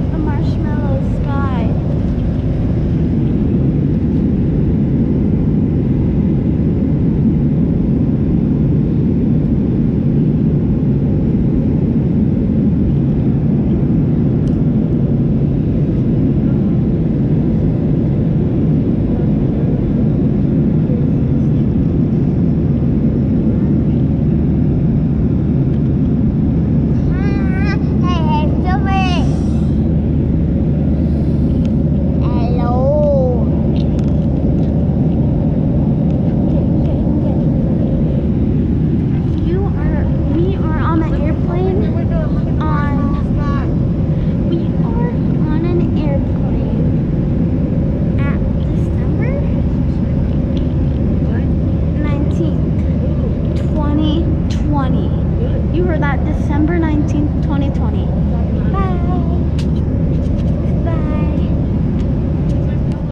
the marshmallow. 2020. You heard that December 19th,